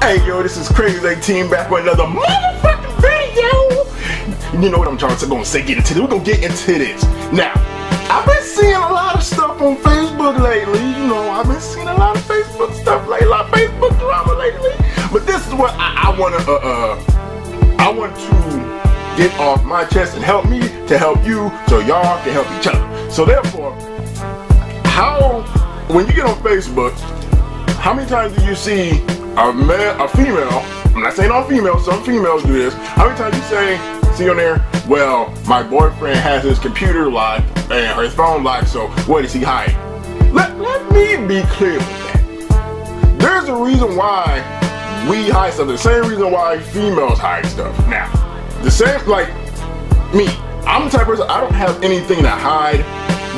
Hey yo, this is Craze 18 back with another motherfucking video. You know what I'm trying to gonna say? Get into this. We're gonna get into this. Now, I've been seeing a lot of stuff on Facebook lately. You know, I've been seeing a lot of Facebook stuff lately, a lot of Facebook drama lately. But this is what I, I wanna uh, uh I want to get off my chest and help me to help you so y'all can help each other. So therefore, how when you get on Facebook, how many times do you see a male, a female? I'm not saying all females. Some females do this. How many times you say, see on there? Well, my boyfriend has his computer locked and his phone locked. So what is he hiding? Let let me be clear with that. There's a reason why we hide stuff. The same reason why females hide stuff. Now, the same like me. I'm the type person I don't have anything to hide,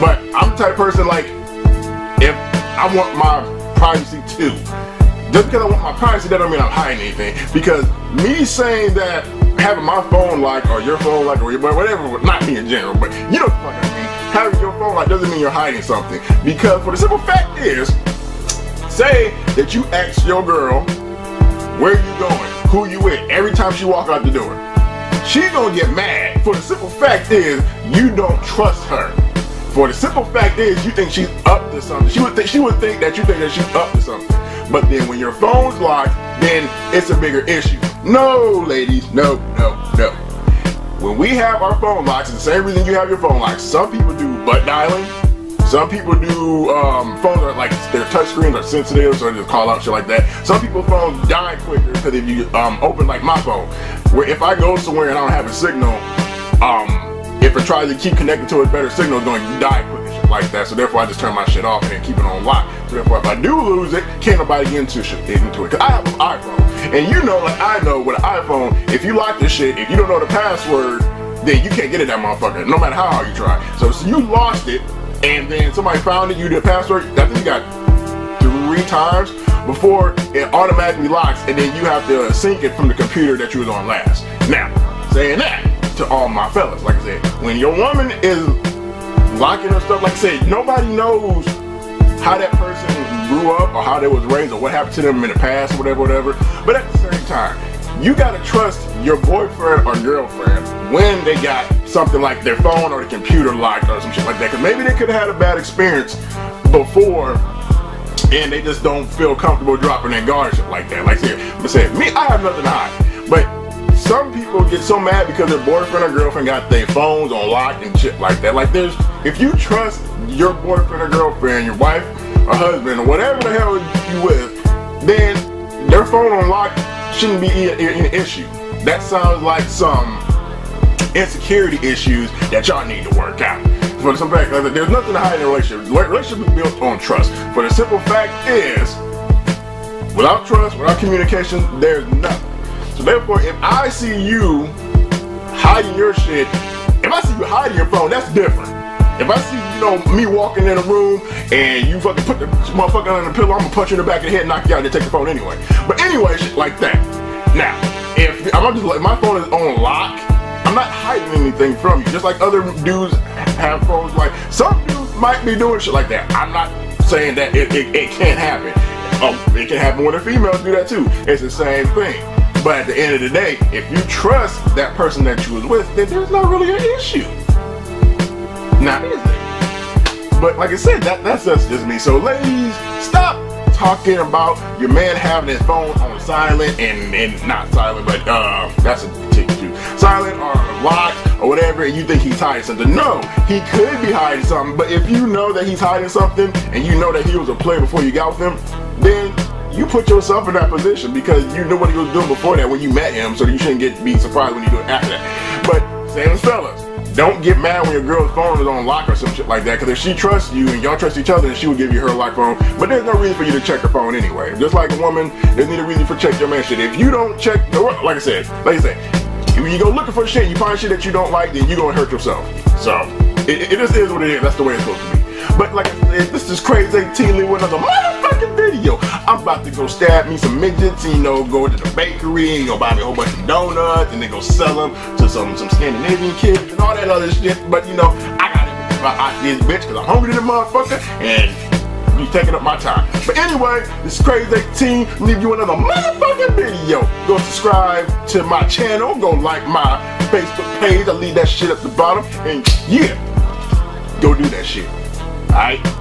but I'm the type person like if I want my privacy too. Just because I want my privacy, don't mean I'm hiding anything. Because me saying that having my phone like or your phone like or whatever, not me in general, but you know what I mean. Having your phone like doesn't mean you're hiding something. Because for the simple fact is, say that you ask your girl where you going, who you with, every time she walk out the door. She gonna get mad. For the simple fact is, you don't trust her. For the simple fact is, you think she's up to something. She would think she would think that you think that she's up to something. But then when your phone's locked, then it's a bigger issue. No, ladies, no, no, no. When we have our phone locks, it's the same reason you have your phone locked. Some people do butt dialing. Some people do um, phones are like their touch screens are sensitive, so they just call out shit like that. Some people's phones die quicker because if you um, open like my phone, where if I go somewhere and I don't have a signal, um, if it tries to keep connected to a better signal, it's going to die quick and shit like that. So therefore, I just turn my shit off and keep it on lock. Therefore, if I do lose it, can't nobody get into into it. Cause I have an iPhone, and you know, like I know with an iPhone, if you lock this shit, if you don't know the password, then you can't get it that motherfucker, no matter how hard you try. So, so you lost it, and then somebody found it, you did password. I think you got three times before it automatically locks, and then you have to sync it from the computer that you was on last. Now, saying that to all my fellas. Like I said, when your woman is locking her stuff, like I said, nobody knows how that person grew up or how they was raised or what happened to them in the past whatever, whatever. But at the same time, you gotta trust your boyfriend or girlfriend when they got something like their phone or the computer locked or some shit like that. Cause maybe they could have had a bad experience before and they just don't feel comfortable dropping their guard shit like that. Like I said, said, me, I have nothing to hide. But some people get so mad because their boyfriend or girlfriend got their phones on lock and shit like that. Like there's, if you trust your boyfriend or girlfriend, your wife or husband or whatever the hell you with, then their phone on lock shouldn't be an issue. That sounds like some insecurity issues that y'all need to work out. For simple fact, there's nothing to hide in a relationship. Relationship is built on trust. For the simple fact is, without trust, without communication, there's nothing. So therefore, if I see you hiding your shit, if I see you hiding your phone, that's different. If I see, you know, me walking in a room and you fucking put the motherfucker on the pillow, I'm gonna punch you in the back of the head, knock you out, and take the phone anyway. But anyway, shit like that. Now, if I'm just like my phone is on lock, I'm not hiding anything from you. Just like other dudes have phones, like some dudes might be doing shit like that. I'm not saying that it, it, it can't happen. Um, it can happen when the females do that too. It's the same thing. But at the end of the day, if you trust that person that you was with, then there's not really an issue. Now? But like I said, that that's just, just me. So ladies, stop talking about your man having his phone on silent and, and not silent, but uh that's a tick too. Silent or locked or whatever, and you think he's hiding something. No, he could be hiding something, but if you know that he's hiding something and you know that he was a player before you got with him, then you put yourself in that position because you knew what he was doing before that when you met him, so you shouldn't get be surprised when you do it after that. But same as fellas, don't get mad when your girl's phone is on lock or some shit like that. Because if she trusts you and y'all trust each other, then she will give you her lock phone. But there's no reason for you to check her phone anyway. Just like a woman, there's no reason for check your man shit. If you don't check, like I said, like I said, when you go looking for shit, you find shit that you don't like, then you're gonna hurt yourself. So it, it just is what it is. That's the way it's supposed to be. But like I said, this is Craze 18 Lee with another motherfucking radio. I'm about to go stab me some midgets you know, go to the bakery and go buy me a whole bunch of donuts and then go sell them to some, some Scandinavian kids and all that other shit. But, you know, I gotta in my ideas, bitch, because I'm hungry than a motherfucker and you taking up my time. But anyway, this Craze 18 leave you another motherfucking video. Go subscribe to my channel. Go like my Facebook page. I'll leave that shit at the bottom. And yeah, go do that shit. Alright?